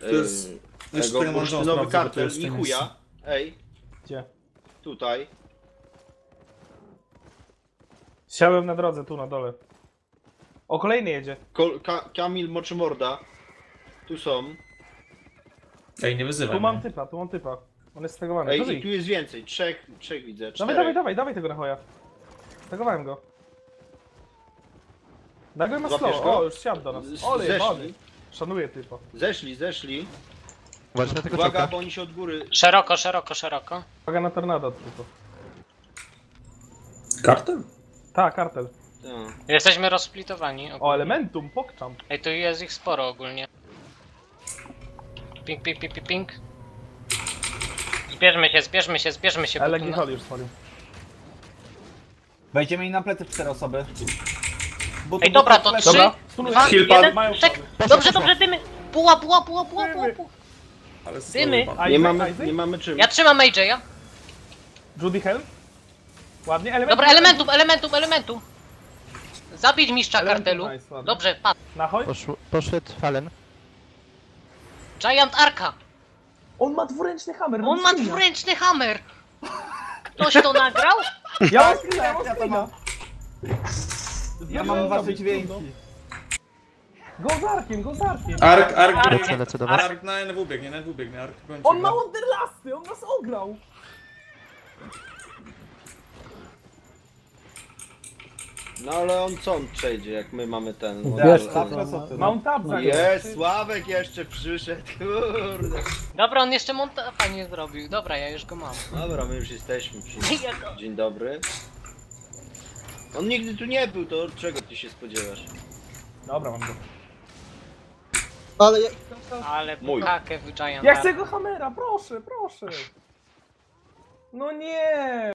To jest- Jeszcze tego bursztynowy sprawdzić, bo to kartel jest i chuja. Ej, Gdzie? tutaj. Siałem na drodze, tu na dole. O, kolejny jedzie. Kol Ka Kamil Moczymorda. Tu są. Ej, nie wyzywaj Tu mam mnie. typa, tu mam typa. On jest stegowany. Ej, Ej, i tu jest więcej. Trzech, trzech widzę. Dawaj, Czterech. dawaj, dawaj, dawaj tego nachoja. Stegowałem go. Daj go na Złapiesz slow. go? O, już siadł do nas. Olej, zeszli. Szanuję typa. Zeszli, zeszli. Uważaj na tego Uwaga, czołka. bo oni się od góry... Szeroko, szeroko, szeroko. Uwaga na tornado tylko. Kartel? Tak, kartel. Tak. Jesteśmy rozsplitowani. O, elementum, pokczam. Ej, tu jest ich sporo ogólnie. Ping, ping, ping, ping, ping. Zbierzmy się, zbierzmy się, zbierzmy się. bo Ale tu na- Gihol już spalił. Wejdziemy im na plecy w cztery osoby. Bo Ej, dobra, to trzy, Dobra, dwa, Heal pad. jeden, Mają czek. Dobrze, dobrze, dymy. Buła, buła, buła, buła, buła, Dymy. buła. Ale Dymy. Nie mamy, nie mamy czym. Ja trzymam AJ-a. Judy Helm? Ładnie, element. Dobra, elementum, elementum, elementum. Zabić mistrza Elementum, kartelu. nice, ładnie. Dobrze, padł. Nahoj? Poszł, poszedł Fallen. Giant Arka. On ma dwuręczny hammer. On ma dwuręczny hammer. Ktoś to nagrał? Ja mam screena, ja mam screena. Ja mam wasze dźwięki. Go z arkiem, go z arkiem. Ark, Ark, Ark. Lecę, lecę do was. Ark na NW biegnie, na NW biegnie, Ark kończy On ma Wonderlasty, on nas ograł. No ale on co on przejdzie, jak my mamy ten... Wiesz, on- zawsze są ty, no. Mount up za Jest, Sławek jeszcze przyszedł, kurde. Dobra, on jeszcze montaża nie zrobił. Dobra, ja już go mam. Dobra, my już jesteśmy przy Dzień dobry. On nigdy tu nie był, to czego ty się spodziewasz? Dobra, mam go. Ale ja... Ale Mój. bukakę w Giant Ja chcę go hammera, proszę, proszę. No nie.